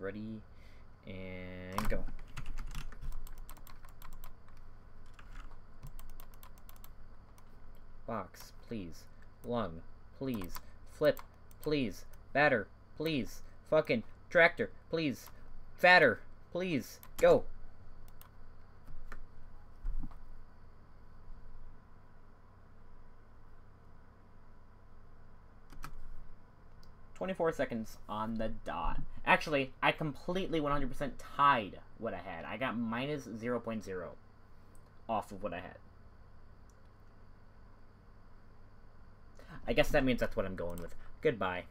ready, and go. Box, please. Lung, please. Flip, please. Batter, please. Fucking tractor, please. Fatter, please. Go. 24 seconds on the dot. Actually, I completely 100% tied what I had. I got minus 0.0 off of what I had. I guess that means that's what I'm going with. Goodbye.